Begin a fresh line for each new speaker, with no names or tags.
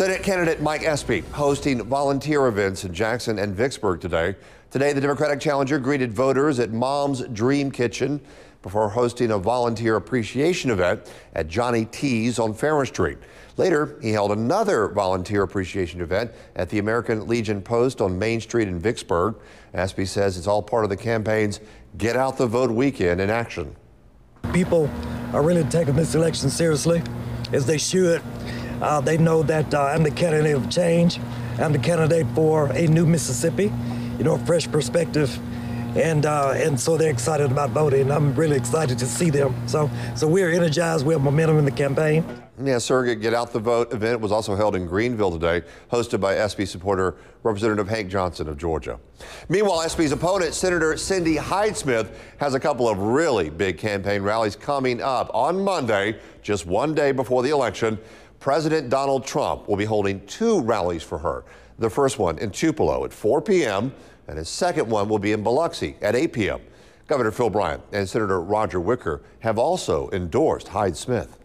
Senate candidate Mike Espy hosting volunteer events in Jackson and Vicksburg today. Today, the Democratic challenger greeted voters at Mom's Dream Kitchen before hosting a volunteer appreciation event at Johnny T's on Farish Street. Later, he held another volunteer appreciation event at the American Legion Post on Main Street in Vicksburg. Espy says it's all part of the campaign's Get Out the Vote weekend in action.
People are really taking this election seriously, as they should. Uh, they know that uh, I'm the candidate of change. I'm the candidate for a new Mississippi, you know, a fresh perspective. And, uh, and so they're excited about voting. I'm really excited to see them. So, so we're energized. We have momentum in the campaign.
Yeah, Surrogate Get Out the Vote event was also held in Greenville today, hosted by Espy supporter Representative Hank Johnson of Georgia. Meanwhile, Espy's opponent, Senator Cindy Hyde-Smith, has a couple of really big campaign rallies coming up on Monday, just one day before the election. President Donald Trump will be holding two rallies for her. The first one in Tupelo at 4 p.m., and his second one will be in Biloxi at 8 p.m. Governor Phil Bryant and Senator Roger Wicker have also endorsed Hyde Smith.